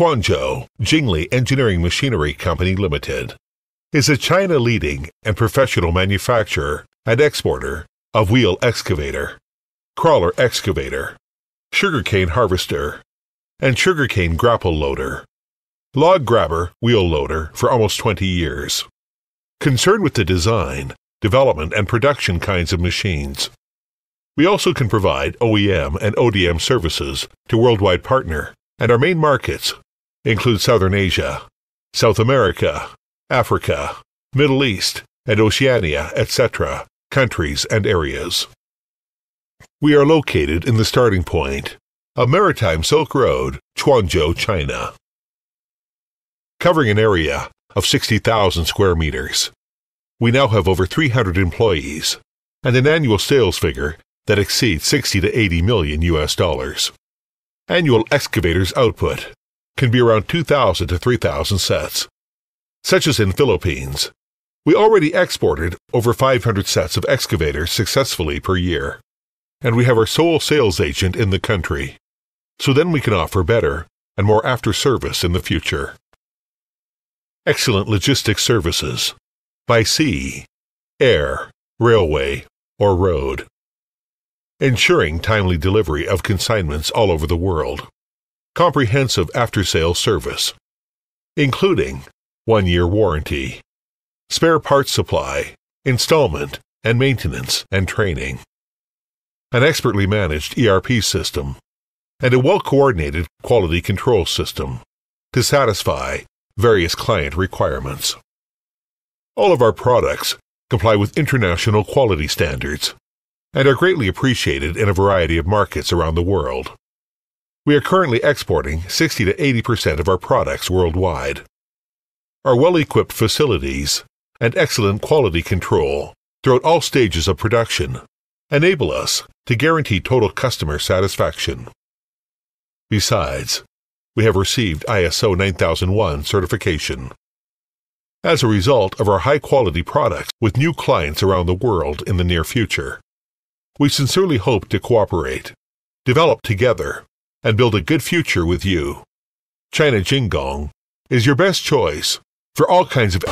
Quanzhou Jingli Engineering Machinery Company Limited is a China leading and professional manufacturer and exporter of wheel excavator, crawler excavator, sugarcane harvester, and sugarcane grapple loader, log grabber wheel loader for almost 20 years. Concerned with the design, development, and production kinds of machines. We also can provide OEM and ODM services to worldwide partner, and our main markets include Southern Asia, South America, Africa, Middle East, and Oceania, etc., countries and areas. We are located in the starting point of Maritime Silk Road, Quanzhou, China. Covering an area of 60,000 square meters, we now have over 300 employees and an annual sales figure that exceeds 60 to 80 million US dollars. Annual excavators output can be around 2,000 to 3,000 sets such as in Philippines. We already exported over 500 sets of excavators successfully per year, and we have our sole sales agent in the country. So then we can offer better and more after service in the future. Excellent logistics services by sea, air, railway, or road. Ensuring timely delivery of consignments all over the world. Comprehensive after sales service, including one year warranty, spare parts supply, installment, and maintenance and training, an expertly managed ERP system, and a well coordinated quality control system to satisfy various client requirements. All of our products comply with international quality standards and are greatly appreciated in a variety of markets around the world. We are currently exporting 60 to 80% of our products worldwide. Our well equipped facilities and excellent quality control throughout all stages of production enable us to guarantee total customer satisfaction. Besides, we have received ISO 9001 certification. As a result of our high quality products with new clients around the world in the near future, we sincerely hope to cooperate, develop together, and build a good future with you. China Jinggong is your best choice for all kinds of